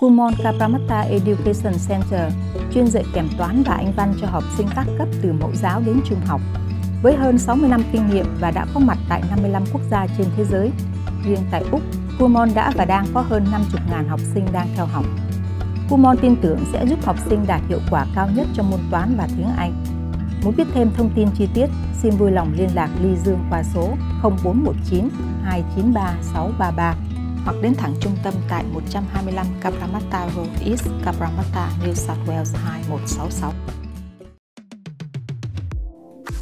Kumon Kapramata Education Center chuyên dạy kèm toán và Anh văn cho học sinh các cấp từ mẫu giáo đến trung học. Với hơn 60 năm kinh nghiệm và đã có mặt tại 55 quốc gia trên thế giới, riêng tại Úc, Kumon đã và đang có hơn 50.000 học sinh đang theo học. Kumon tin tưởng sẽ giúp học sinh đạt hiệu quả cao nhất trong môn toán và tiếng Anh. Muốn biết thêm thông tin chi tiết, xin vui lòng liên lạc Ly Dương qua số 0419 293 633 hoặc đến thẳng trung tâm tại 125 Cabramatta Road East, Cabramatta, New South Wales 2166.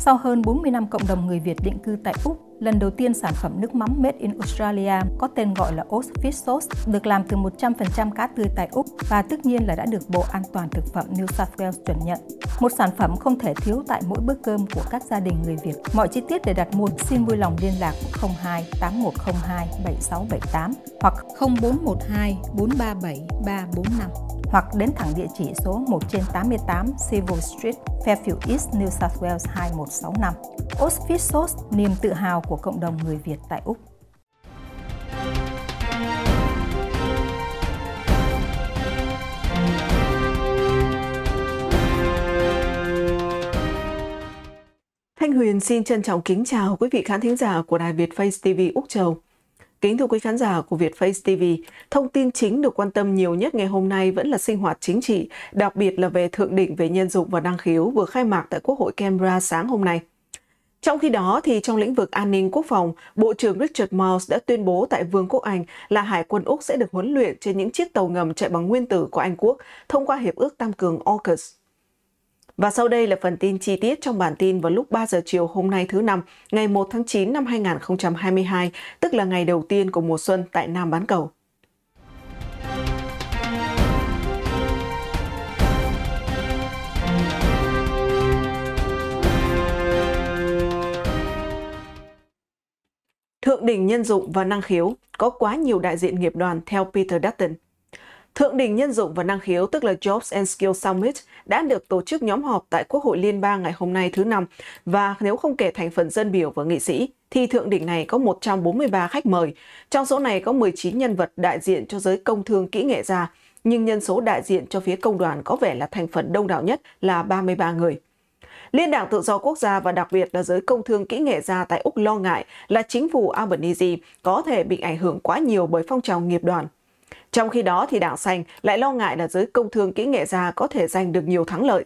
Sau hơn 40 năm cộng đồng người Việt định cư tại Úc, lần đầu tiên sản phẩm nước mắm made in Australia có tên gọi là Oats Fish Sauce được làm từ 100% cá tươi tại Úc và tất nhiên là đã được Bộ An toàn Thực phẩm New South Wales chuẩn nhận. Một sản phẩm không thể thiếu tại mỗi bữa cơm của các gia đình người Việt. Mọi chi tiết để đặt mua xin vui lòng liên lạc 02 8102 7678 hoặc 0412 437 345 hoặc đến thẳng địa chỉ số 1 trên 88 Civil Street, Fairfield East, New South Wales 2165. Osfish Sauce, niềm tự hào của cộng đồng người Việt tại Úc. Thanh Huyền xin trân trọng kính chào quý vị khán thính giả của Đài Việt Face TV Úc Châu. Kính thưa quý khán giả của Việt Face TV, thông tin chính được quan tâm nhiều nhất ngày hôm nay vẫn là sinh hoạt chính trị, đặc biệt là về thượng đỉnh về nhân dụng và năng khiếu vừa khai mạc tại Quốc hội Canberra sáng hôm nay. Trong khi đó, thì trong lĩnh vực an ninh quốc phòng, Bộ trưởng Richard Miles đã tuyên bố tại Vương quốc Anh là Hải quân Úc sẽ được huấn luyện trên những chiếc tàu ngầm chạy bằng nguyên tử của Anh Quốc thông qua Hiệp ước Tam cường AUKUS. Và sau đây là phần tin chi tiết trong bản tin vào lúc 3 giờ chiều hôm nay thứ năm, ngày 1 tháng 9 năm 2022, tức là ngày đầu tiên của mùa xuân tại Nam Bán Cầu. Thượng đỉnh nhân dụng và năng khiếu có quá nhiều đại diện nghiệp đoàn theo Peter Dutton. Thượng đỉnh nhân dụng và năng khiếu tức là Jobs and Skills Summit đã được tổ chức nhóm họp tại Quốc hội Liên bang ngày hôm nay thứ năm và nếu không kể thành phần dân biểu và nghị sĩ thì thượng đỉnh này có 143 khách mời. Trong số này có 19 nhân vật đại diện cho giới công thương kỹ nghệ gia, nhưng nhân số đại diện cho phía công đoàn có vẻ là thành phần đông đảo nhất là 33 người. Liên đảng Tự do Quốc gia và đặc biệt là giới công thương kỹ nghệ gia tại Úc lo ngại là chính phủ Albanese có thể bị ảnh hưởng quá nhiều bởi phong trào nghiệp đoàn. Trong khi đó thì Đảng Xanh lại lo ngại là giới công thương kỹ nghệ gia có thể giành được nhiều thắng lợi.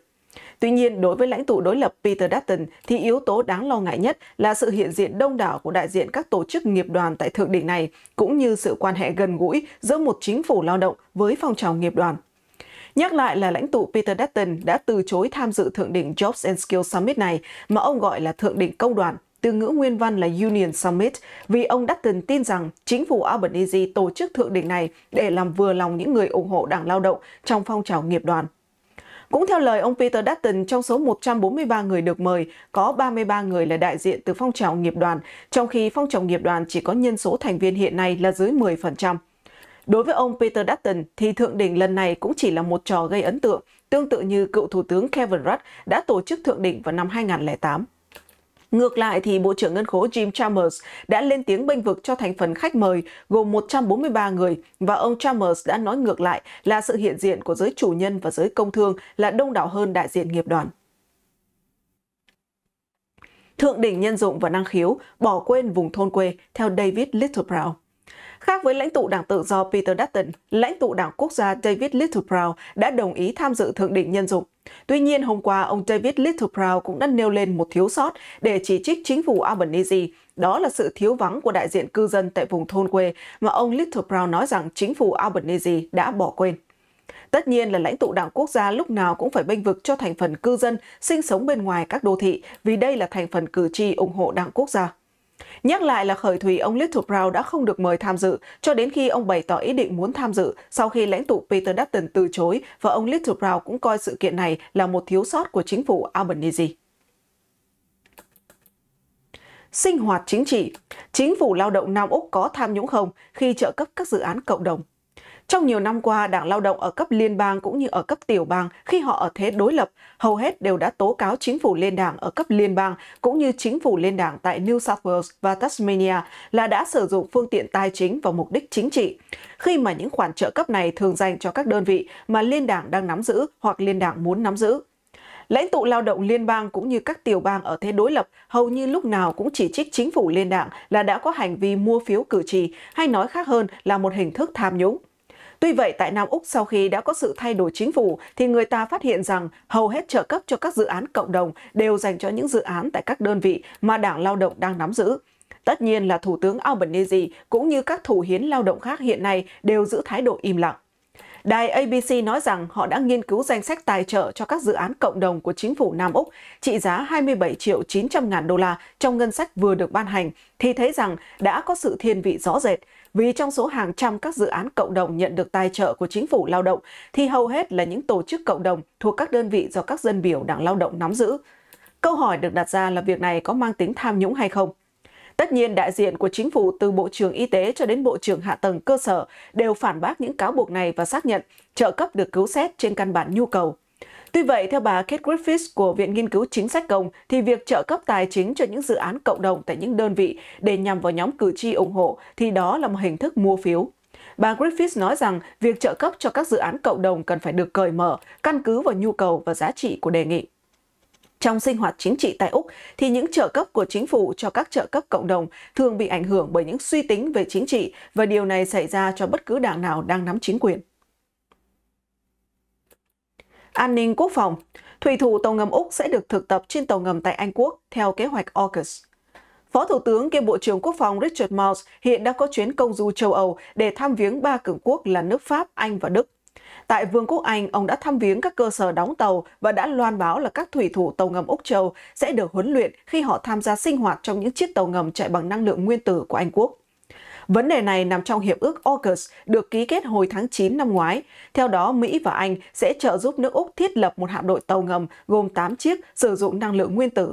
Tuy nhiên, đối với lãnh tụ đối lập Peter Dutton thì yếu tố đáng lo ngại nhất là sự hiện diện đông đảo của đại diện các tổ chức nghiệp đoàn tại thượng đỉnh này, cũng như sự quan hệ gần gũi giữa một chính phủ lao động với phong trào nghiệp đoàn. Nhắc lại là lãnh tụ Peter Dutton đã từ chối tham dự thượng đỉnh Jobs and Skills Summit này mà ông gọi là thượng đỉnh công đoàn từ ngữ nguyên văn là Union Summit vì ông Dutton tin rằng chính phủ Albanese tổ chức thượng đỉnh này để làm vừa lòng những người ủng hộ đảng lao động trong phong trào nghiệp đoàn. Cũng theo lời ông Peter Dutton, trong số 143 người được mời, có 33 người là đại diện từ phong trào nghiệp đoàn, trong khi phong trào nghiệp đoàn chỉ có nhân số thành viên hiện nay là dưới 10%. Đối với ông Peter Dutton thì thượng đỉnh lần này cũng chỉ là một trò gây ấn tượng, tương tự như cựu Thủ tướng Kevin Rudd đã tổ chức thượng đỉnh vào năm 2008. Ngược lại thì Bộ trưởng Ngân khố Jim Chalmers đã lên tiếng bênh vực cho thành phần khách mời gồm 143 người và ông Chalmers đã nói ngược lại là sự hiện diện của giới chủ nhân và giới công thương là đông đảo hơn đại diện nghiệp đoàn. Thượng đỉnh nhân dụng và năng khiếu, bỏ quên vùng thôn quê, theo David Littleproud. Khác với lãnh tụ Đảng Tự do Peter Dutton, lãnh tụ Đảng Quốc gia David Littleproud đã đồng ý tham dự thượng đỉnh nhân dụng. Tuy nhiên, hôm qua, ông David Littleproud cũng đã nêu lên một thiếu sót để chỉ trích chính phủ Albanese. Đó là sự thiếu vắng của đại diện cư dân tại vùng thôn quê mà ông Littleproud nói rằng chính phủ Albanese đã bỏ quên. Tất nhiên là lãnh tụ đảng quốc gia lúc nào cũng phải bênh vực cho thành phần cư dân sinh sống bên ngoài các đô thị vì đây là thành phần cử tri ủng hộ đảng quốc gia. Nhắc lại là khởi thủy, ông Little Brown đã không được mời tham dự, cho đến khi ông bày tỏ ý định muốn tham dự sau khi lãnh tụ Peter Dutton từ chối và ông Little Brown cũng coi sự kiện này là một thiếu sót của chính phủ Albanese. Sinh hoạt chính trị Chính phủ lao động Nam Úc có tham nhũng không khi trợ cấp các dự án cộng đồng? Trong nhiều năm qua, Đảng Lao động ở cấp liên bang cũng như ở cấp tiểu bang, khi họ ở thế đối lập, hầu hết đều đã tố cáo chính phủ liên đảng ở cấp liên bang cũng như chính phủ liên đảng tại New South Wales và Tasmania là đã sử dụng phương tiện tài chính vào mục đích chính trị, khi mà những khoản trợ cấp này thường dành cho các đơn vị mà liên đảng đang nắm giữ hoặc liên đảng muốn nắm giữ. Lãnh tụ lao động liên bang cũng như các tiểu bang ở thế đối lập hầu như lúc nào cũng chỉ trích chính phủ liên đảng là đã có hành vi mua phiếu cử tri, hay nói khác hơn là một hình thức tham nhũng. Tuy vậy, tại Nam Úc sau khi đã có sự thay đổi chính phủ, thì người ta phát hiện rằng hầu hết trợ cấp cho các dự án cộng đồng đều dành cho những dự án tại các đơn vị mà Đảng Lao động đang nắm giữ. Tất nhiên là Thủ tướng Albanese cũng như các thủ hiến lao động khác hiện nay đều giữ thái độ im lặng. Đài ABC nói rằng họ đã nghiên cứu danh sách tài trợ cho các dự án cộng đồng của chính phủ Nam Úc trị giá 27 triệu 900 ngàn đô la trong ngân sách vừa được ban hành, thì thấy rằng đã có sự thiên vị rõ rệt. Vì trong số hàng trăm các dự án cộng đồng nhận được tài trợ của chính phủ lao động, thì hầu hết là những tổ chức cộng đồng thuộc các đơn vị do các dân biểu đảng lao động nắm giữ. Câu hỏi được đặt ra là việc này có mang tính tham nhũng hay không? Tất nhiên, đại diện của chính phủ từ Bộ trưởng Y tế cho đến Bộ trưởng Hạ tầng cơ sở đều phản bác những cáo buộc này và xác nhận trợ cấp được cứu xét trên căn bản nhu cầu. Tuy vậy, theo bà Kate Griffiths của Viện Nghiên cứu Chính sách Công, thì việc trợ cấp tài chính cho những dự án cộng đồng tại những đơn vị để nhằm vào nhóm cử tri ủng hộ thì đó là một hình thức mua phiếu. Bà Griffiths nói rằng việc trợ cấp cho các dự án cộng đồng cần phải được cởi mở, căn cứ vào nhu cầu và giá trị của đề nghị. Trong sinh hoạt chính trị tại Úc thì những trợ cấp của chính phủ cho các trợ cấp cộng đồng thường bị ảnh hưởng bởi những suy tính về chính trị và điều này xảy ra cho bất cứ đảng nào đang nắm chính quyền. An ninh quốc phòng Thủy thủ tàu ngầm Úc sẽ được thực tập trên tàu ngầm tại Anh Quốc theo kế hoạch AUKUS. Phó Thủ tướng kiêm Bộ trưởng Quốc phòng Richard Marles hiện đã có chuyến công du châu Âu để thăm viếng ba cường quốc là nước Pháp, Anh và Đức. Tại Vương quốc Anh, ông đã thăm viếng các cơ sở đóng tàu và đã loan báo là các thủy thủ tàu ngầm Úc Châu sẽ được huấn luyện khi họ tham gia sinh hoạt trong những chiếc tàu ngầm chạy bằng năng lượng nguyên tử của Anh Quốc. Vấn đề này nằm trong hiệp ước AUKUS được ký kết hồi tháng 9 năm ngoái. Theo đó, Mỹ và Anh sẽ trợ giúp nước Úc thiết lập một hạm đội tàu ngầm gồm 8 chiếc sử dụng năng lượng nguyên tử.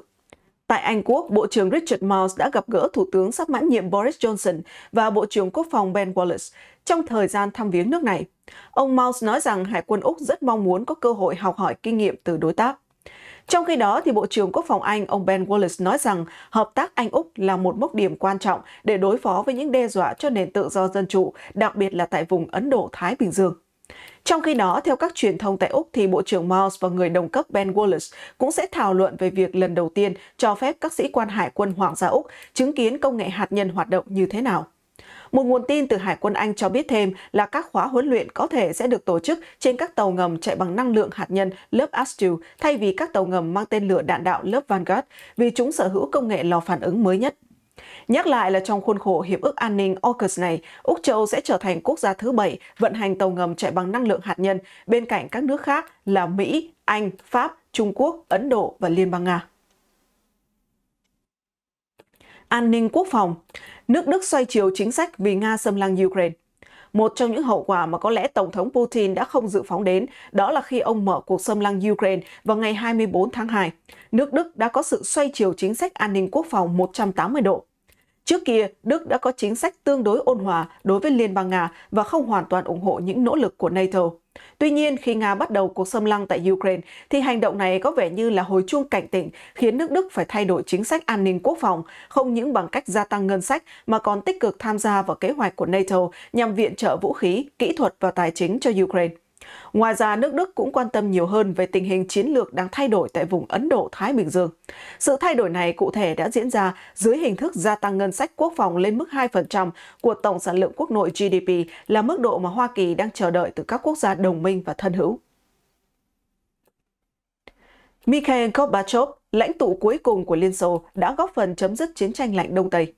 Tại Anh Quốc, Bộ trưởng Richard Miles đã gặp gỡ Thủ tướng sắp mãn nhiệm Boris Johnson và Bộ trưởng Quốc phòng Ben Wallace trong thời gian thăm viếng nước này. Ông Miles nói rằng Hải quân Úc rất mong muốn có cơ hội học hỏi kinh nghiệm từ đối tác. Trong khi đó, thì Bộ trưởng Quốc phòng Anh, ông Ben Wallace nói rằng hợp tác Anh-Úc là một mốc điểm quan trọng để đối phó với những đe dọa cho nền tự do dân chủ, đặc biệt là tại vùng Ấn Độ-Thái Bình Dương. Trong khi đó, theo các truyền thông tại Úc, thì Bộ trưởng Miles và người đồng cấp Ben Wallace cũng sẽ thảo luận về việc lần đầu tiên cho phép các sĩ quan hải quân Hoàng gia Úc chứng kiến công nghệ hạt nhân hoạt động như thế nào. Một nguồn tin từ Hải quân Anh cho biết thêm là các khóa huấn luyện có thể sẽ được tổ chức trên các tàu ngầm chạy bằng năng lượng hạt nhân lớp Astute thay vì các tàu ngầm mang tên lửa đạn đạo lớp Vanguard vì chúng sở hữu công nghệ lò phản ứng mới nhất. Nhắc lại là trong khuôn khổ Hiệp ước An ninh AUKUS này, Úc Châu sẽ trở thành quốc gia thứ bảy vận hành tàu ngầm chạy bằng năng lượng hạt nhân bên cạnh các nước khác là Mỹ, Anh, Pháp, Trung Quốc, Ấn Độ và Liên bang Nga. An ninh quốc phòng Nước Đức xoay chiều chính sách vì Nga xâm lăng Ukraine. Một trong những hậu quả mà có lẽ Tổng thống Putin đã không dự phóng đến đó là khi ông mở cuộc xâm lăng Ukraine vào ngày 24 tháng 2. Nước Đức đã có sự xoay chiều chính sách an ninh quốc phòng 180 độ. Trước kia, Đức đã có chính sách tương đối ôn hòa đối với Liên bang Nga và không hoàn toàn ủng hộ những nỗ lực của NATO. Tuy nhiên, khi Nga bắt đầu cuộc xâm lăng tại Ukraine, thì hành động này có vẻ như là hồi chuông cảnh tỉnh, khiến nước Đức phải thay đổi chính sách an ninh quốc phòng, không những bằng cách gia tăng ngân sách mà còn tích cực tham gia vào kế hoạch của NATO nhằm viện trợ vũ khí, kỹ thuật và tài chính cho Ukraine. Ngoài ra, nước Đức cũng quan tâm nhiều hơn về tình hình chiến lược đang thay đổi tại vùng Ấn Độ-Thái Bình Dương. Sự thay đổi này cụ thể đã diễn ra dưới hình thức gia tăng ngân sách quốc phòng lên mức 2% của tổng sản lượng quốc nội GDP là mức độ mà Hoa Kỳ đang chờ đợi từ các quốc gia đồng minh và thân hữu. Mikhail Gorbachev, lãnh tụ cuối cùng của Liên Xô, đã góp phần chấm dứt chiến tranh lạnh Đông Tây.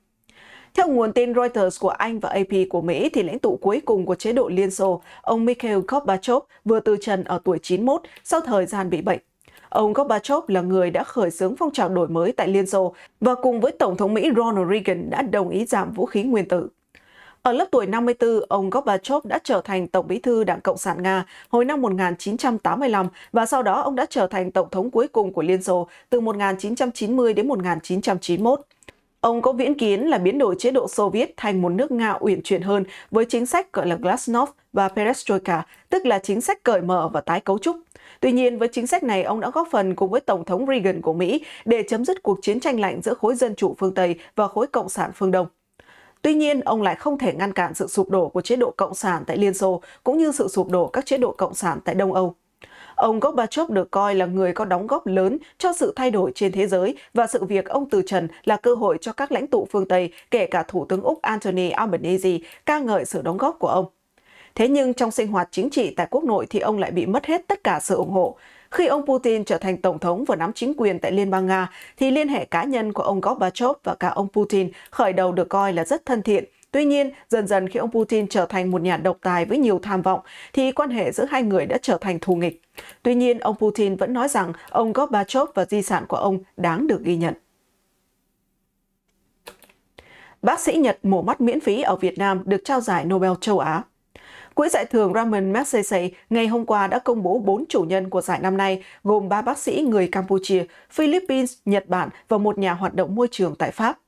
Theo nguồn tin Reuters của Anh và AP của Mỹ, thì lãnh tụ cuối cùng của chế độ Liên Xô, ông Mikhail Gorbachev vừa từ trần ở tuổi 91 sau thời gian bị bệnh. Ông Gorbachev là người đã khởi xướng phong trào đổi mới tại Liên Xô và cùng với Tổng thống Mỹ Ronald Reagan đã đồng ý giảm vũ khí nguyên tử. Ở lớp tuổi 54, ông Gorbachev đã trở thành Tổng bí thư Đảng Cộng sản Nga hồi năm 1985 và sau đó ông đã trở thành Tổng thống cuối cùng của Liên Xô từ 1990 đến 1991. Ông có viễn kiến là biến đổi chế độ Xô Viết thành một nước Nga uyển chuyển hơn với chính sách gọi là Glasnost và Perestroika, tức là chính sách cởi mở và tái cấu trúc. Tuy nhiên, với chính sách này, ông đã góp phần cùng với Tổng thống Reagan của Mỹ để chấm dứt cuộc chiến tranh lạnh giữa khối dân chủ phương Tây và khối cộng sản phương Đông. Tuy nhiên, ông lại không thể ngăn cản sự sụp đổ của chế độ cộng sản tại Liên Xô cũng như sự sụp đổ các chế độ cộng sản tại Đông Âu. Ông Gorbachev được coi là người có đóng góp lớn cho sự thay đổi trên thế giới và sự việc ông từ trần là cơ hội cho các lãnh tụ phương Tây, kể cả Thủ tướng Úc Anthony Albanese, ca ngợi sự đóng góp của ông. Thế nhưng trong sinh hoạt chính trị tại quốc nội thì ông lại bị mất hết tất cả sự ủng hộ. Khi ông Putin trở thành tổng thống và nắm chính quyền tại Liên bang Nga, thì liên hệ cá nhân của ông Gorbachev và cả ông Putin khởi đầu được coi là rất thân thiện. Tuy nhiên, dần dần khi ông Putin trở thành một nhà độc tài với nhiều tham vọng, thì quan hệ giữa hai người đã trở thành thù nghịch. Tuy nhiên, ông Putin vẫn nói rằng ông Gorbachev và di sản của ông đáng được ghi nhận. Bác sĩ Nhật mổ mắt miễn phí ở Việt Nam được trao giải Nobel châu Á. Quỹ giải thưởng Raman Magsaysay ngày hôm qua đã công bố 4 chủ nhân của giải năm nay, gồm 3 bác sĩ người Campuchia, Philippines, Nhật Bản và một nhà hoạt động môi trường tại Pháp.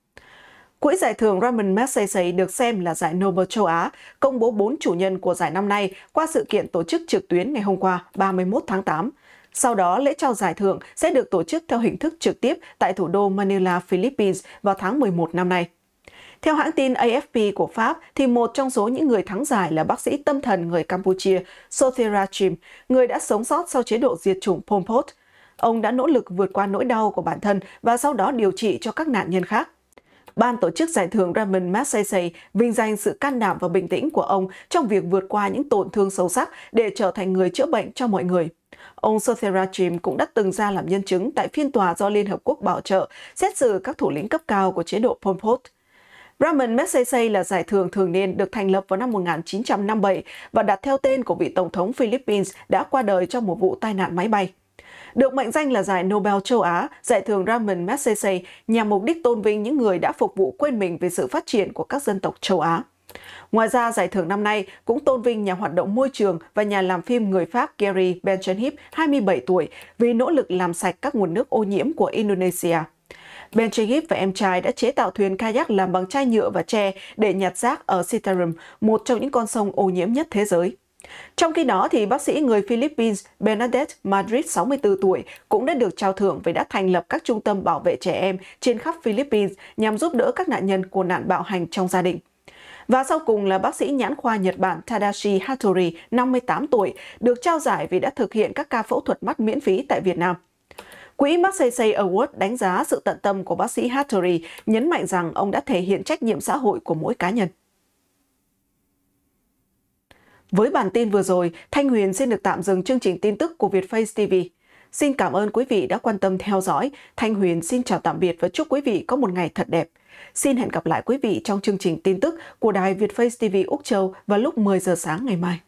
Quỹ giải thưởng Raymond Magsaysay được xem là giải Nobel châu Á, công bố 4 chủ nhân của giải năm nay qua sự kiện tổ chức trực tuyến ngày hôm qua 31 tháng 8. Sau đó, lễ trao giải thưởng sẽ được tổ chức theo hình thức trực tiếp tại thủ đô Manila, Philippines vào tháng 11 năm nay. Theo hãng tin AFP của Pháp, thì một trong số những người thắng giải là bác sĩ tâm thần người Campuchia Sothera Chim, người đã sống sót sau chế độ diệt chủng Pol Pot. Ông đã nỗ lực vượt qua nỗi đau của bản thân và sau đó điều trị cho các nạn nhân khác. Ban tổ chức giải thưởng Raymond Magsaysay vinh danh sự can đảm và bình tĩnh của ông trong việc vượt qua những tổn thương sâu sắc để trở thành người chữa bệnh cho mọi người. Ông Sothera Chim cũng đã từng ra làm nhân chứng tại phiên tòa do Liên Hợp Quốc bảo trợ, xét xử các thủ lĩnh cấp cao của chế độ Pol Pot. Raman Magsaysay là giải thưởng thường niên được thành lập vào năm 1957 và đặt theo tên của vị Tổng thống Philippines đã qua đời trong một vụ tai nạn máy bay. Được mệnh danh là giải Nobel châu Á, giải thưởng Raman Magsaysay nhằm mục đích tôn vinh những người đã phục vụ quên mình về sự phát triển của các dân tộc châu Á. Ngoài ra, giải thưởng năm nay cũng tôn vinh nhà hoạt động môi trường và nhà làm phim người Pháp Gary Benchenhip, 27 tuổi, vì nỗ lực làm sạch các nguồn nước ô nhiễm của Indonesia. benchenhip và em trai đã chế tạo thuyền kayak làm bằng chai nhựa và tre để nhặt rác ở Citarum, một trong những con sông ô nhiễm nhất thế giới. Trong khi đó, thì bác sĩ người Philippines Bernadette Madrid, 64 tuổi, cũng đã được trao thưởng vì đã thành lập các trung tâm bảo vệ trẻ em trên khắp Philippines nhằm giúp đỡ các nạn nhân của nạn bạo hành trong gia đình. Và sau cùng là bác sĩ nhãn khoa Nhật Bản Tadashi Hattori, 58 tuổi, được trao giải vì đã thực hiện các ca phẫu thuật mắt miễn phí tại Việt Nam. Quỹ Massey Award đánh giá sự tận tâm của bác sĩ Hattori, nhấn mạnh rằng ông đã thể hiện trách nhiệm xã hội của mỗi cá nhân. Với bản tin vừa rồi, Thanh Huyền xin được tạm dừng chương trình tin tức của Vietface TV. Xin cảm ơn quý vị đã quan tâm theo dõi. Thanh Huyền xin chào tạm biệt và chúc quý vị có một ngày thật đẹp. Xin hẹn gặp lại quý vị trong chương trình tin tức của đài Vietface TV Úc Châu vào lúc 10 giờ sáng ngày mai.